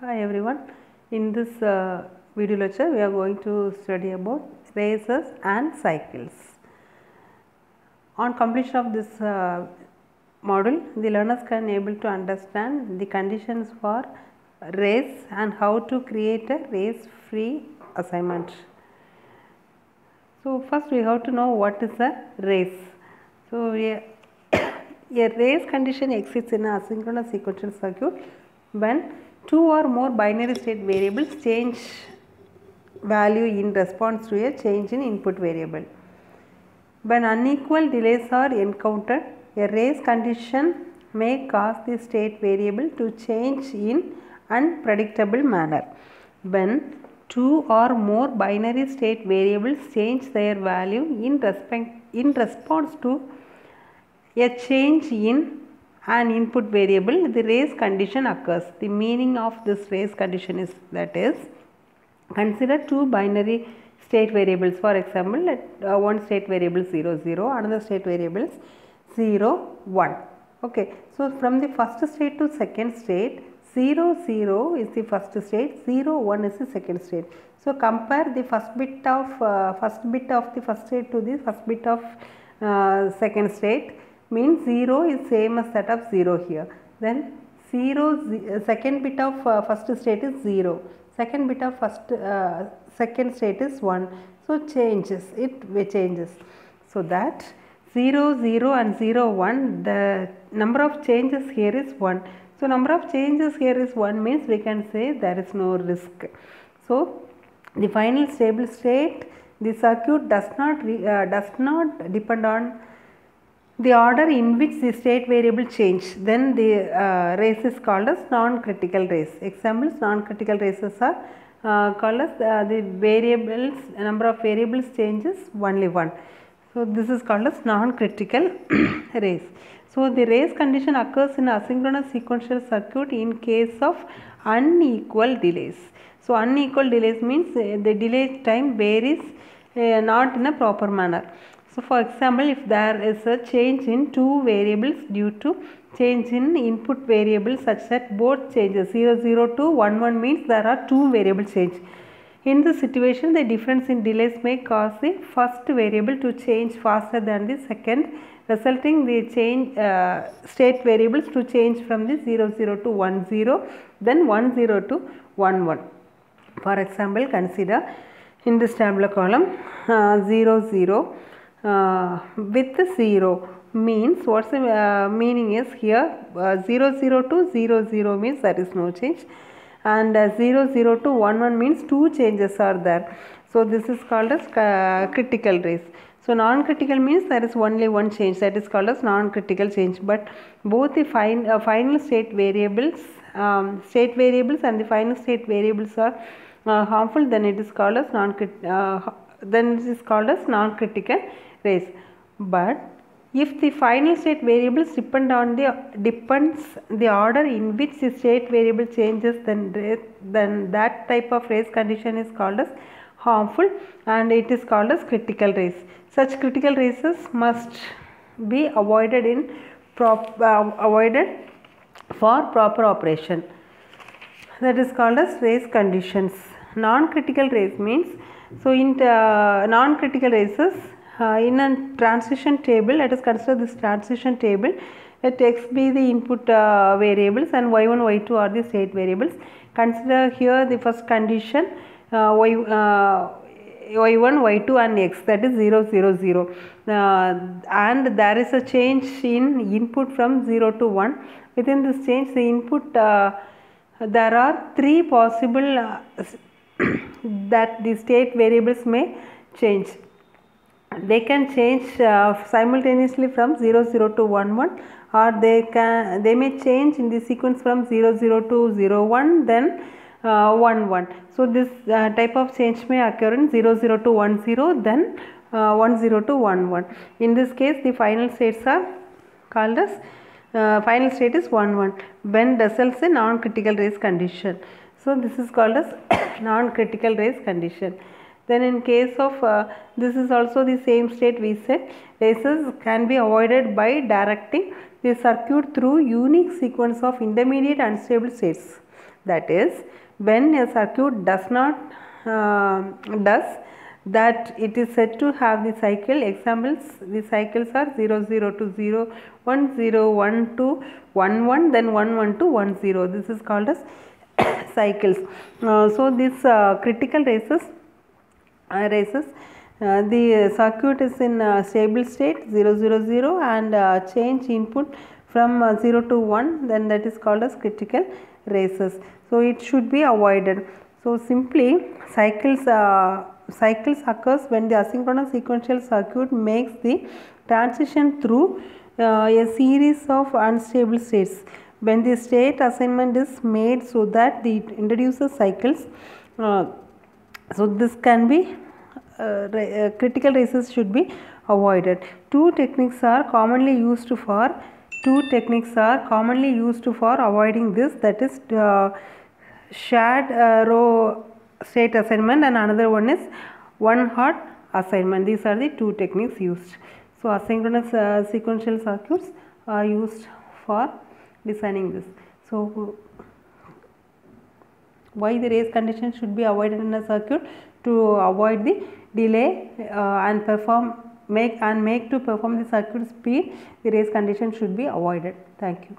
Hi everyone. In this uh, video lecture, we are going to study about races and cycles. On completion of this uh, module, the learners can able to understand the conditions for race and how to create a race-free assignment. So first we have to know what is a race. So a, a race condition exists in a asynchronous sequential circuit when two or more binary state variables change value in response to a change in input variable. When unequal delays are encountered, a race condition may cause the state variable to change in unpredictable manner. When two or more binary state variables change their value in respect in response to a change in an input variable the race condition occurs. The meaning of this race condition is that is consider two binary state variables. For example let uh, one state variable 0 0 another state variables 0 1 okay so from the first state to second state 0 0 is the first state 0 1 is the second state. So compare the first bit of uh, first bit of the first state to the first bit of uh, second state means 0 is same as that of 0 here. Then 0 second bit of uh, first state is 0 second bit of first uh, second state is 1 so changes it changes. So that 0 0 and 0 1 the number of changes here is 1 so number of changes here is 1 means we can say there is no risk. So the final stable state the circuit does not re, uh, does not depend on the order in which the state variable change then the uh, race is called as non-critical race. Examples non-critical races are uh, called as uh, the variables number of variables changes only one. So this is called as non-critical race. So the race condition occurs in asynchronous sequential circuit in case of unequal delays. So unequal delays means uh, the delay time varies uh, not in a proper manner so for example, if there is a change in two variables due to change in input variables such that both changes 0, 0 to 1, 1 means there are two variable change. In this situation, the difference in delays may cause the first variable to change faster than the second, resulting the change uh, state variables to change from the 0, 0 to 1, 0, then 1, 0 to 1, 1. For example, consider in this tabular column uh, 0, 0 uh, with 0 means what's the uh, meaning is here uh, 0 0 to 0 0 means there is no change. And uh, 0 0 to 1 1 means two changes are there. So this is called as uh, critical race. So non-critical means there is only one change. That is called as non-critical change. But both the fin uh, final state variables um, state variables and the final state variables are uh, harmful then it is called as non uh, then it is called as non-critical but if the final state variables depend on the depends the order in which the state variable changes then then that type of race condition is called as harmful and it is called as critical race. Such critical races must be avoided in prop uh, avoided for proper operation. That is called as race conditions. Non-critical race means so in uh, non-critical races uh, in a transition table let us consider this transition table. Let x be the input uh, variables and y1 y2 are the state variables. Consider here the first condition uh, y uh, y1 y2 and x that is 0 0 0 uh, and there is a change in input from 0 to 1 within this change the input uh, there are three possible uh, that the state variables may change they can change uh, simultaneously from 0 0 to 1 1 or they can they may change in the sequence from 0 0 to 0 1 then uh, 1 1 so this uh, type of change may occur in 0 0 to 1 0 then uh, 1 0 to 1 1 in this case the final states are called as uh, final state is 1 1 when results in non-critical race condition. So this is called as non-critical race condition then in case of uh, this is also the same state we said races can be avoided by directing the circuit through unique sequence of intermediate unstable states. That is when a circuit does not uh, does that it is said to have the cycle examples the cycles are 0 0 to 0 1 0 1 to 1 1 then 1 1 to 1 0 this is called as cycles. Uh, so this uh, critical races uh, races uh, the circuit is in uh, stable state 0 0 0 and uh, change input from uh, 0 to 1 then that is called as critical races. So it should be avoided. So simply cycles uh, cycles occurs when the asynchronous sequential circuit makes the transition through uh, a series of unstable states. When the state assignment is made so that the introduces cycles uh, so this can be uh, uh, critical races should be avoided. Two techniques are commonly used for two techniques are commonly used for avoiding this. That is uh, shared uh, row state assignment and another one is one hot assignment. These are the two techniques used. So asynchronous uh, sequential circuits are used for designing this. So why the race condition should be avoided in a circuit to avoid the delay uh, and perform make and make to perform the circuit speed the race condition should be avoided. Thank you